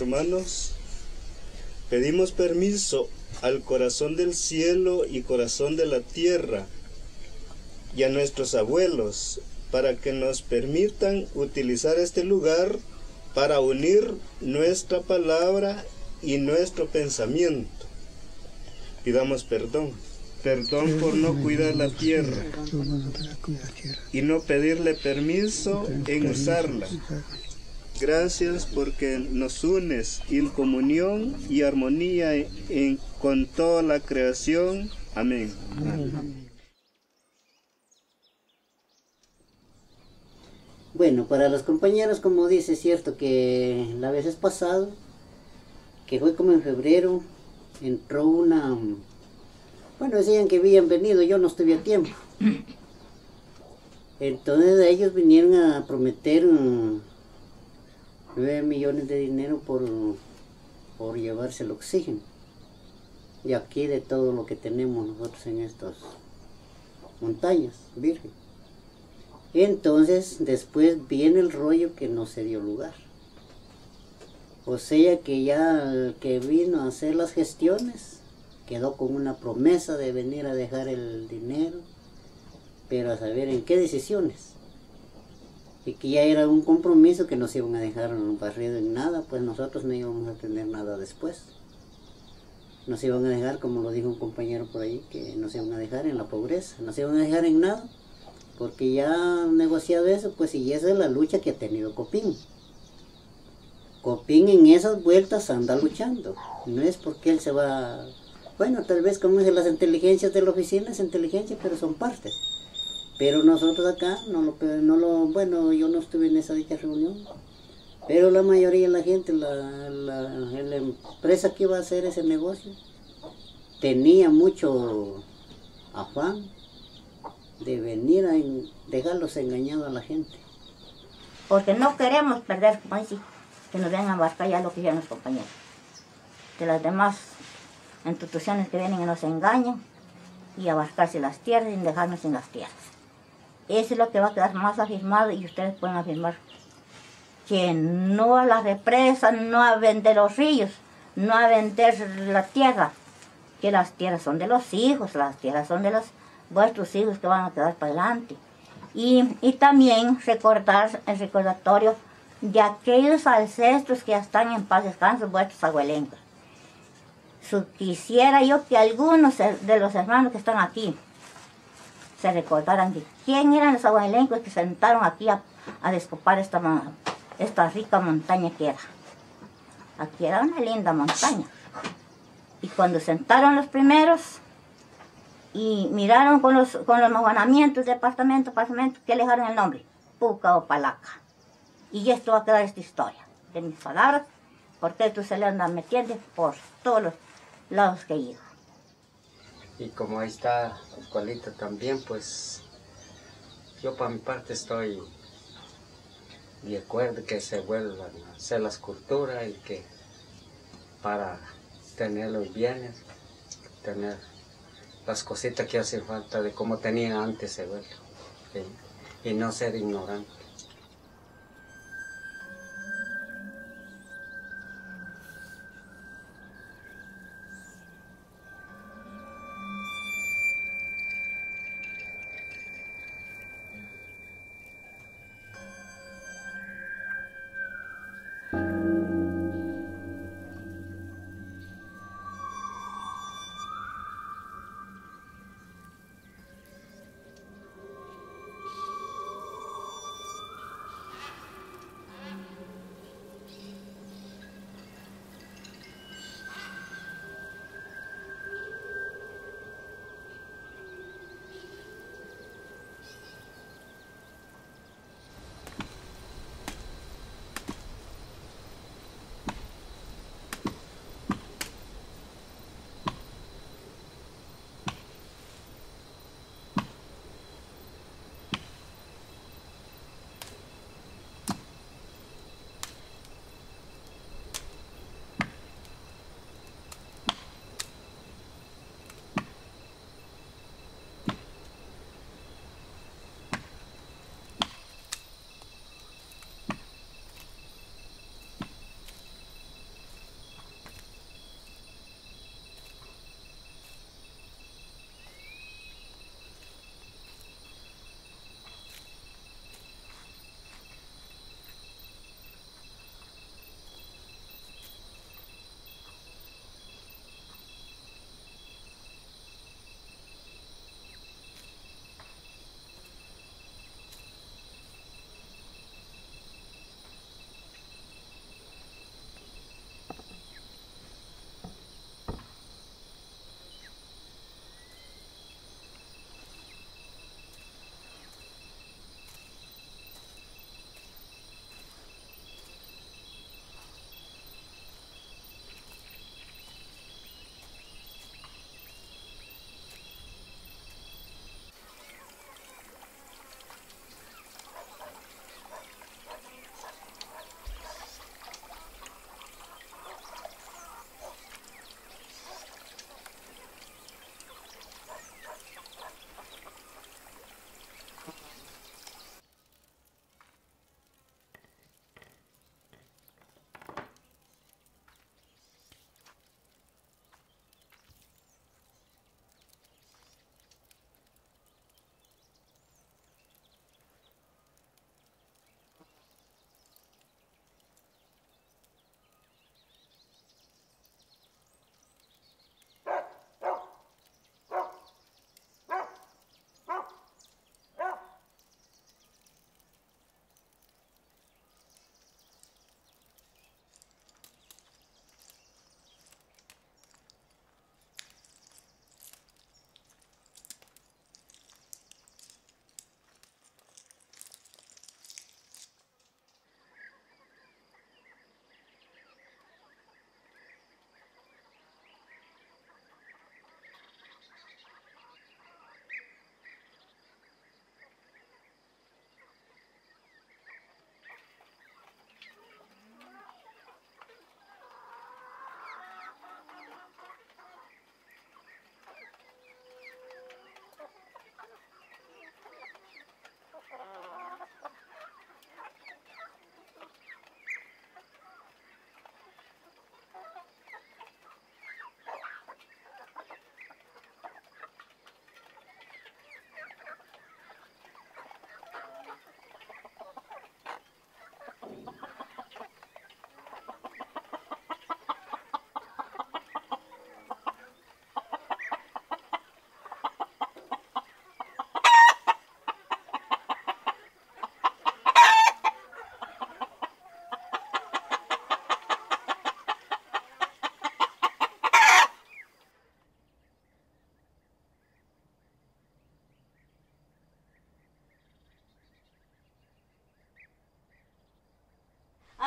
Hermanos, pedimos permiso al corazón del cielo y corazón de la tierra y a nuestros abuelos para que nos permitan utilizar este lugar para unir nuestra palabra y nuestro pensamiento. Pidamos perdón. Perdón por no cuidar la tierra y no pedirle permiso en usarla. Gracias porque nos unes en comunión y armonía con toda la creación. Amén. Bueno, para los compañeros, como dice, es cierto que la vez pasado, que fue como en febrero, entró una... Bueno, decían que habían venido, yo no estuve a tiempo. Entonces ellos vinieron a prometer 9 millones de dinero por, por llevarse el oxígeno. Y aquí de todo lo que tenemos nosotros en estas montañas, virgen. Entonces, después viene el rollo que no se dio lugar. O sea que ya el que vino a hacer las gestiones quedó con una promesa de venir a dejar el dinero, pero a saber en qué decisiones y que ya era un compromiso que nos iban a dejar barrido en nada, pues nosotros no íbamos a tener nada después. Nos iban a dejar, como lo dijo un compañero por ahí, que nos iban a dejar en la pobreza, nos iban a dejar en nada, porque ya han negociado eso, pues y esa es la lucha que ha tenido Copín. Copín en esas vueltas anda luchando, no es porque él se va, bueno, tal vez como dicen las inteligencias de la oficina, es inteligencia, pero son partes pero nosotros acá, no lo, no lo, bueno, yo no estuve en esa dicha reunión, pero la mayoría de la gente, la, la, empresa que iba a hacer ese negocio, tenía mucho afán de venir a dejarlos engañados a la gente. Porque no queremos perder, como dice, que nos vengan a abarcar ya lo que ya los compañeros. De las demás instituciones que vienen y nos engañan y abarcarse las tierras y dejarnos en las tierras. Eso es lo que va a quedar más afirmado y ustedes pueden afirmar que no a la represa, no a vender los ríos, no a vender la tierra, que las tierras son de los hijos, las tierras son de los vuestros hijos que van a quedar para adelante. Y, también recordar el recordatorio de aquellos ancestros que ya están en paz descanso, vuestros abuelencos. quisiera yo que algunos de los hermanos que están aquí, se recordaran de quién eran los abuelencos que sentaron aquí a, descopar esta, esta rica montaña que era. Aquí era una linda montaña. Y cuando sentaron los primeros y miraron con los, con los mojonamientos, departamento, departamento, ¿qué le dejaron el nombre? Puca o Palaca. Y esto va a quedar esta historia de mis palabras, porque esto se le anda metiendo por todos los lados que iba. Y como ahí está Colita también, pues yo para mi parte estoy de acuerdo que se vuelvan a hacer la escultura y que para tener los bienes, tener las cositas que hacen falta de como tenía antes se vuelve, y no ser ignorante.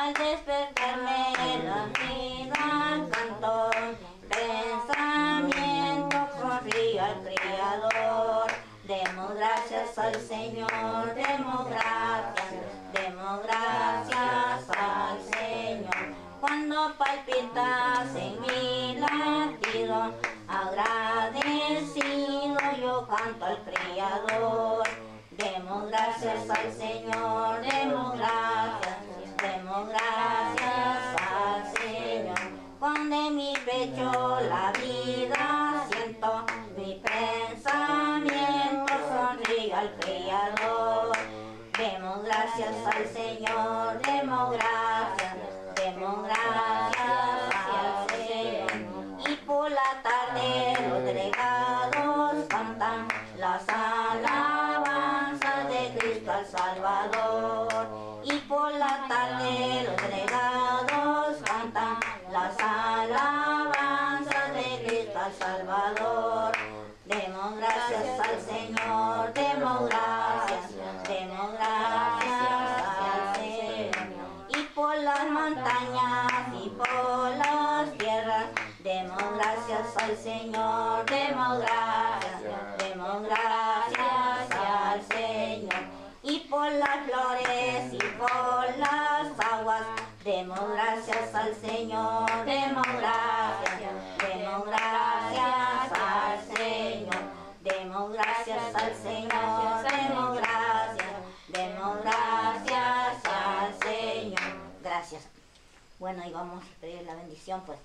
La vida canto, pensamiento corría al Criador. Demos gracias al Señor, demos gracias, demos gracias al Señor. Cuando palpitas en mi latido, agradecido yo canto al Criador. Demos gracias al Señor, vida siento, mi pensamiento sonríe al Creador. Demos gracias al Señor, demos gracias, demos gracias al Señor. Y por la tarde los delegados cantan las alabanzas de Cristo al Salvador. Y por la tarde los delegados gracias, demos gracias al Señor. Y por las flores y por las aguas, demos gracias al Señor, demos gracias, demos gracias al Señor. Demos gracias al Señor, demos gracias, demos gracias al Señor. Gracias. Bueno, y vamos a pedir la bendición, pues.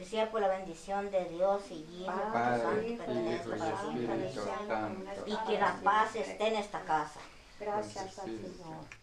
Decía por la bendición de Dios y guía Padre, Santo Hijo y. Espíritu Santo. Y que la paz esté en esta casa. Gracias al. Señor.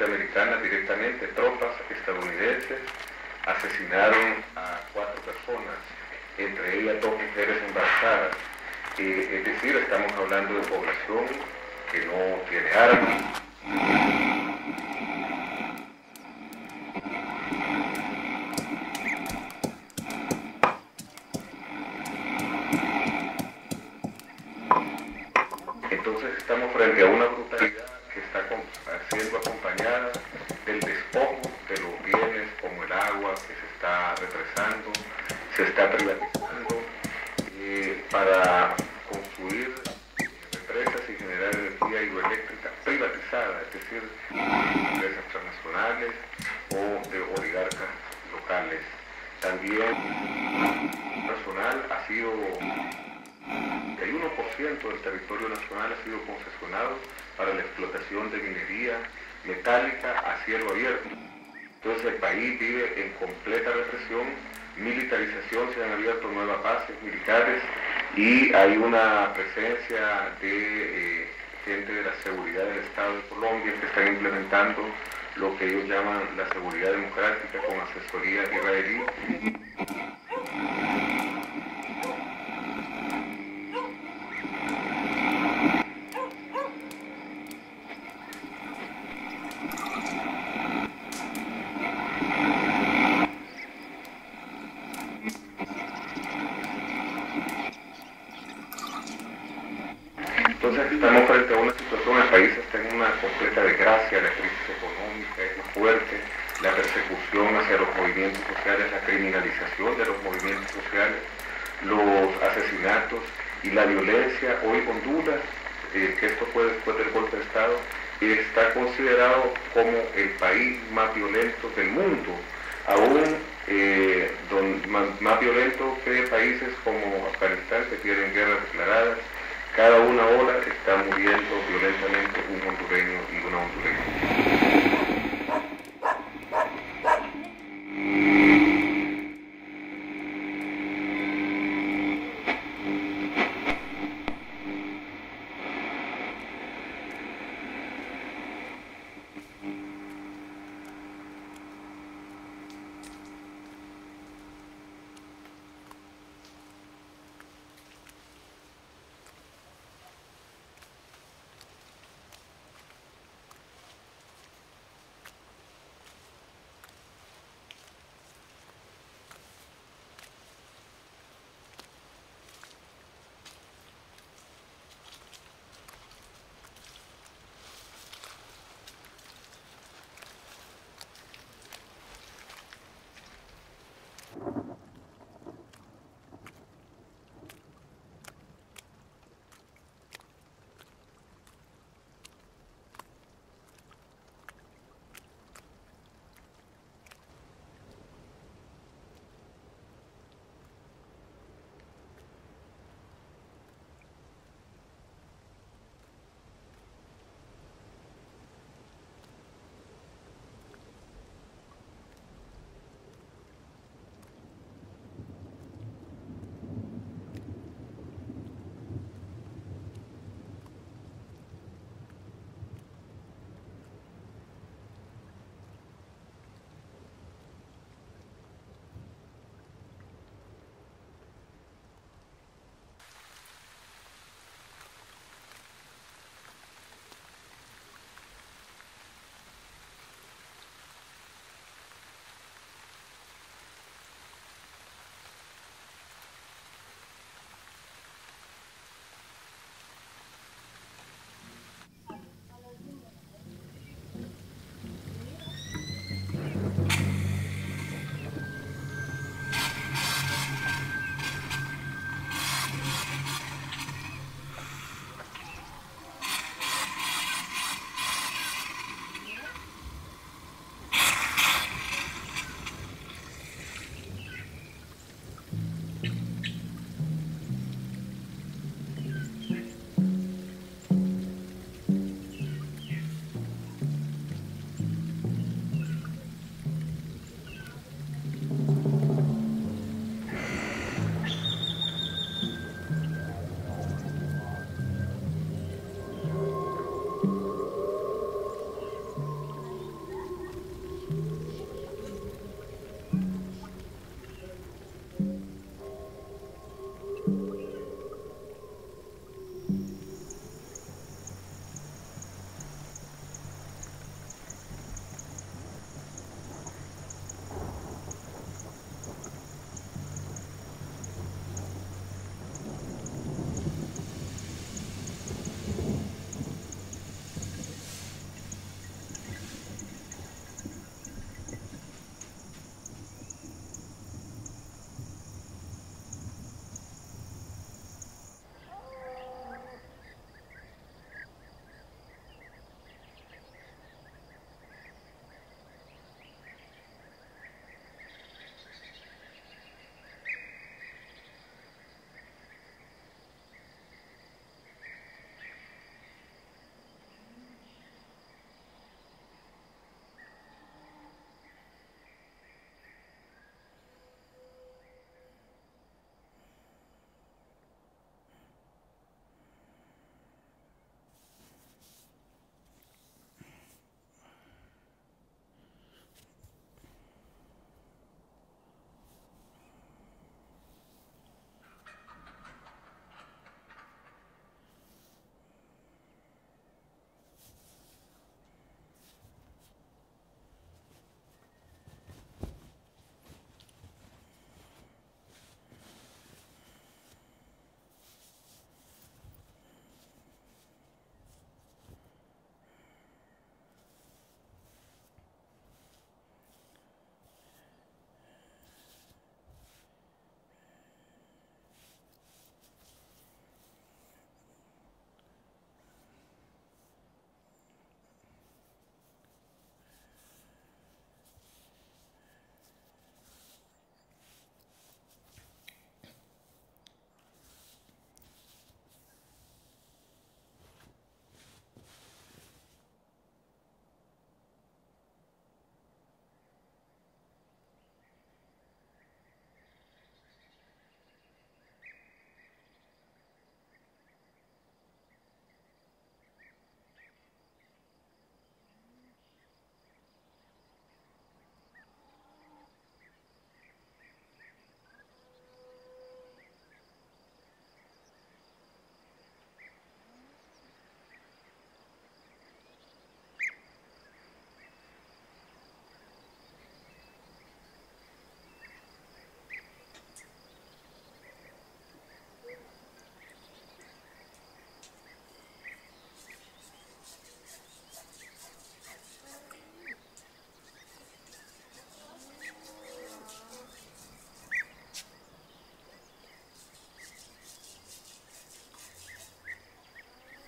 Norteamericanas directamente, tropas estadounidenses, asesinaron a cuatro personas, entre ellas dos mujeres embarazadas. Eh, es decir, estamos hablando de población que no tiene armas. Entonces estamos frente a una brutalidad que está com- siendo acompañada del despojo de los bienes como el agua que se está represando, se está privatizando eh, para construir eh, represas y generar energía hidroeléctrica privatizada, es decir, empresas transnacionales o de oligarcas locales. También personal ha sido el 1% del territorio nacional ha sido concesionado para la explotación de minería metálica a cielo abierto. Entonces el país vive en completa represión, militarización, se han abierto nuevas bases militares y hay una presencia de eh, gente de la seguridad del Estado de Colombia que están implementando lo que ellos llaman la seguridad democrática con asesoría israelí. situación, el país está en una completa desgracia, la crisis económica es muy fuerte, la persecución hacia los movimientos sociales, la criminalización de los movimientos sociales, los asesinatos y la violencia. Hoy Honduras, eh, que esto fue después del golpe de Estado, está considerado como el país más aún eh, más, violento que países como Afganistán que tienen guerras declaradas. Cada una hora está muriendo violentamente un hondureño y una hondureña.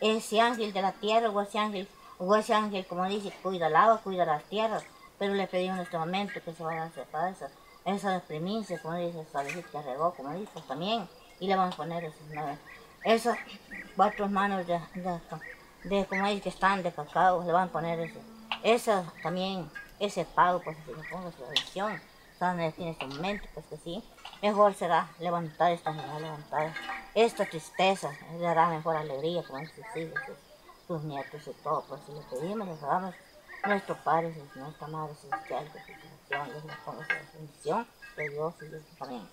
Ese ángel de la tierra o ese ángel, ese ángel, como dice, cuida el agua, cuida las tierras, pero le pedimos en este momento que se vaya a para eso. Esas primicias, como dice, esa que regó, como dice, también, y le vamos a poner nueve. Esas cuatro manos de, de, como dice, que están de cacao, le van a poner ese. Esa también, ese pago, pues si le pongo su religión, en este momento, pues que sí, mejor será levantar esta levantar esta tristeza, le dará mejor alegría con sus hijos, sus, nietos y todo, pues si le pedimos, les damos nuestro Padre, nuestra Madre Celestial, que su bendición, les su bendición de Dios y Dios también.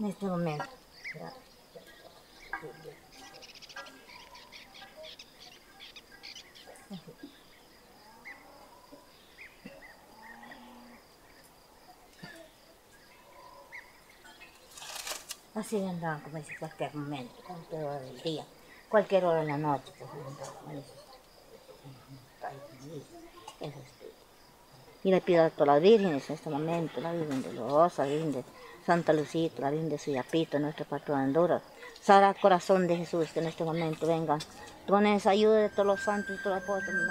En este momento. ya. Así vendrán, como dice, cualquier momento, cualquier hora del día, cualquier hora de la noche, pues es. Y le pido a todas las vírgenes en este momento, la Virgen de Rosa, la Virgen Santa Lucita, la Virgen de Suyapito, nuestra patrona de Honduras. Sagrado Corazón de Jesús, que en este momento vengan con esa ayuda de todos los santos y todos los apóstoles,